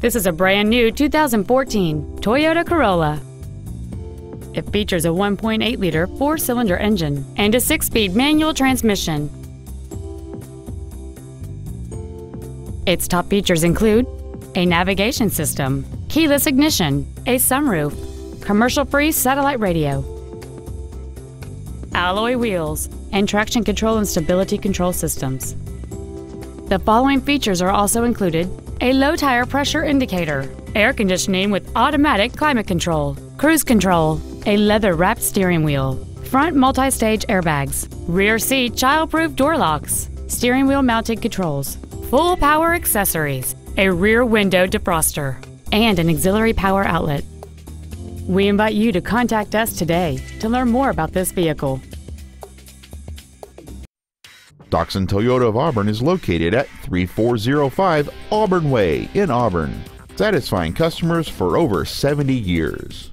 This is a brand new 2014 Toyota Corolla. It features a 1.8 liter four cylinder engine and a six speed manual transmission. Its top features include a navigation system, keyless ignition, a sunroof, commercial free satellite radio, alloy wheels, and traction control and stability control systems. The following features are also included a low tire pressure indicator, air conditioning with automatic climate control, cruise control, a leather wrapped steering wheel, front multi stage airbags, rear seat child proof door locks, steering wheel mounted controls, full power accessories, a rear window defroster, and an auxiliary power outlet. We invite you to contact us today to learn more about this vehicle. Doxon Toyota of Auburn is located at 3405 Auburn Way in Auburn, satisfying customers for over 70 years.